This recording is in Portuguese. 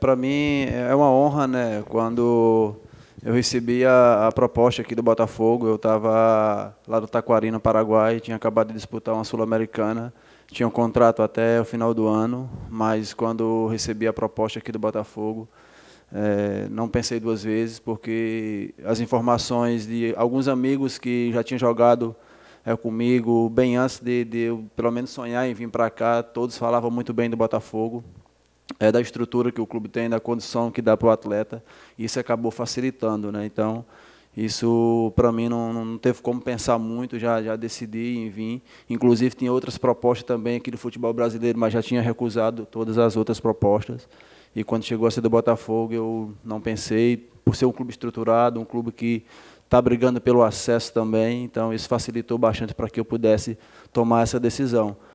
para mim é uma honra, né? Quando eu recebi a, a proposta aqui do Botafogo, eu estava lá do Taquari, no Paraguai, tinha acabado de disputar uma Sul-Americana, tinha um contrato até o final do ano, mas quando recebi a proposta aqui do Botafogo, é, não pensei duas vezes, porque as informações de alguns amigos que já tinham jogado é, comigo, bem antes de, de eu pelo menos sonhar em vir para cá, todos falavam muito bem do Botafogo, é, da estrutura que o clube tem, da condição que dá para o atleta, isso acabou facilitando. Né? Então, isso para mim não, não teve como pensar muito, já, já decidi em vir. Inclusive, tinha outras propostas também aqui do futebol brasileiro, mas já tinha recusado todas as outras propostas. E quando chegou a ser do Botafogo, eu não pensei, por ser um clube estruturado, um clube que está brigando pelo acesso também, então isso facilitou bastante para que eu pudesse tomar essa decisão.